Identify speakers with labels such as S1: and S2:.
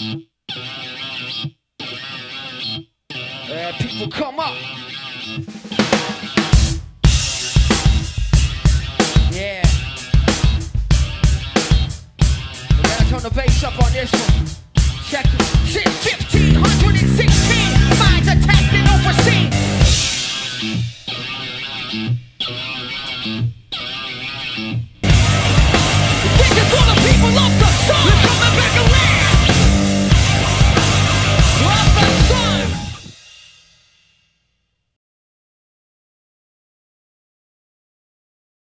S1: Yeah, people come up. Yeah. We're gonna turn the bass up on this one. Check it. Since 1516, mines attacked and overseen. Thank